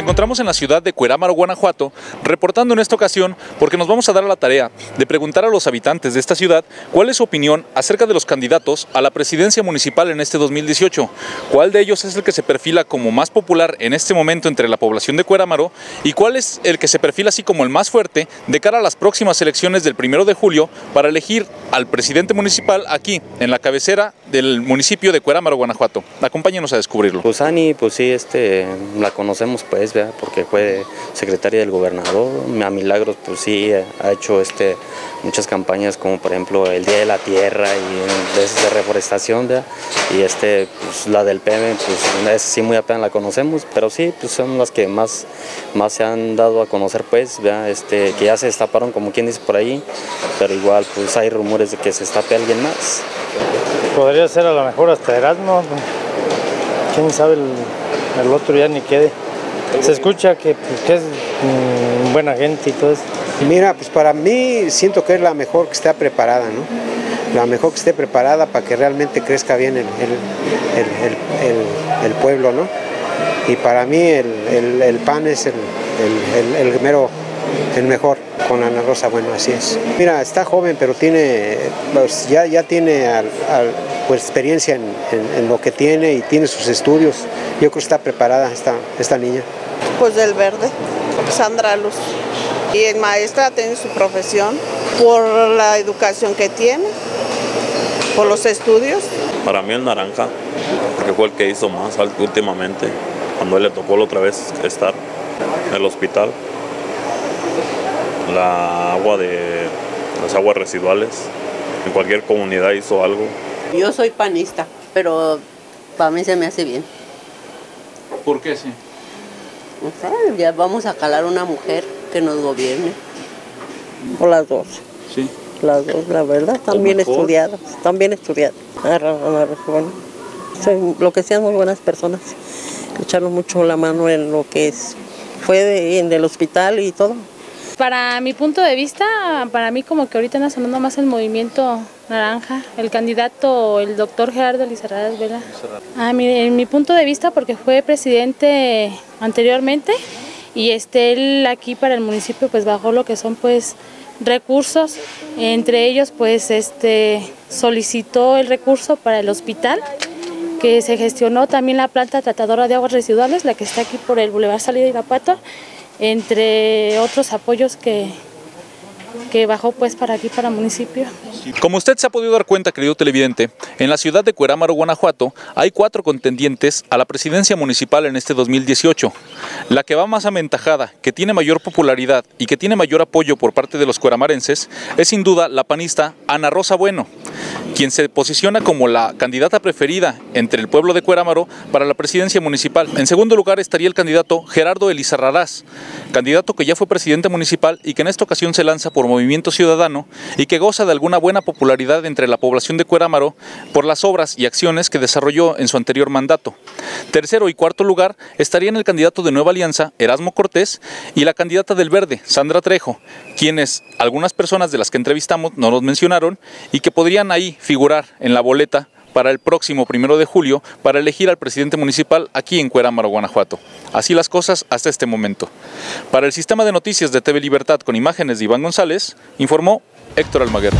encontramos en la ciudad de Cuerámaro, Guanajuato, reportando en esta ocasión porque nos vamos a dar a la tarea de preguntar a los habitantes de esta ciudad cuál es su opinión acerca de los candidatos a la presidencia municipal en este 2018, cuál de ellos es el que se perfila como más popular en este momento entre la población de Cuerámaro y cuál es el que se perfila así como el más fuerte de cara a las próximas elecciones del primero de julio para elegir al presidente municipal aquí, en la cabecera del municipio de Cuerámaro, Guanajuato. Acompáñenos a descubrirlo. Pues Ani, pues sí, este, la conocemos pues, ¿verdad? porque fue secretaria del gobernador. A Milagros, pues sí, ha hecho este, muchas campañas como por ejemplo el Día de la Tierra y de, de reforestación, ¿verdad? y este, pues, la del PM, pues es, sí muy apenas la conocemos, pero sí, pues son las que más, más se han dado a conocer pues. Este, que ya se destaparon como quien dice por ahí, pero igual pues hay rumores de que se estape alguien más. Podría ser a lo mejor hasta Erasmo, quién sabe el, otro ya ni quede. Se escucha que, pues, es mm, buena gente y todo eso. Mira, pues para mí siento que es la mejor que esté preparada, ¿no? La mejor que esté preparada para que realmente crezca bien el, el, pueblo, ¿no? Y para mí el, PAN es el, mero, el mejor con Ana Rosa, bueno, así es. Mira, está joven, pero tiene, pues ya, ya tiene al, al, pues, experiencia en, en, en, lo que tiene y tiene sus estudios. Yo creo que está preparada esta, esta niña. Pues del verde, Sandra Luz. Y el maestra tiene su profesión por la educación que tiene, por los estudios. Para mí el naranja, porque fue el que hizo más últimamente, cuando él le tocó la otra vez estar en el hospital. La agua de las aguas residuales, en cualquier comunidad hizo algo. Yo soy panista, pero para mí se me hace bien. ¿Por qué sí? O sea, ya vamos a calar una mujer que nos gobierne. O las dos. Sí. Las dos, la verdad, están bien estudiadas. Están bien estudiadas. Bueno, lo que sean muy buenas personas. Echarnos mucho la mano en lo que es, fue de, en del hospital y todo. Para mi punto de vista, para mí como que ahorita anda sonando más el movimiento naranja, el candidato, el doctor Gerardo Lizarradas Vela. Ah, mi, en mi punto de vista, porque fue presidente anteriormente y este, él aquí para el municipio pues bajó lo que son pues recursos, entre ellos pues este, solicitó el recurso para el hospital que se gestionó también la planta tratadora de aguas residuales, la que está aquí por el Boulevard Salida de Irapuato, entre otros apoyos que, que bajó pues para aquí, para el municipio. Como usted se ha podido dar cuenta, querido televidente, en la ciudad de Cuerámaro, Guanajuato, hay cuatro contendientes a la presidencia municipal en este 2018. La que va más aventajada, que tiene mayor popularidad y que tiene mayor apoyo por parte de los cueramarenses es sin duda la panista Ana Rosa Bueno, quien se posiciona como la candidata preferida entre el pueblo de Cuerámaro para la presidencia municipal. En segundo lugar estaría el candidato Gerardo Elizarrarás, candidato que ya fue presidente municipal y que en esta ocasión se lanza por Movimiento Ciudadano y que goza de alguna buena popularidad entre la población de Cuerámaro por las obras y acciones que desarrolló en su anterior mandato. Tercero y cuarto lugar estarían el candidato de Nueva Alianza, Erasmo Cortés, y la candidata del Verde, Sandra Trejo, quienes algunas personas de las que entrevistamos no los mencionaron y que podrían ahí figurar en la boleta para el próximo primero de julio para elegir al presidente municipal aquí en Cuerámaro, Guanajuato. Así las cosas hasta este momento. Para el sistema de noticias de TV Libertad con imágenes de Iván González, informó Héctor Almaguer.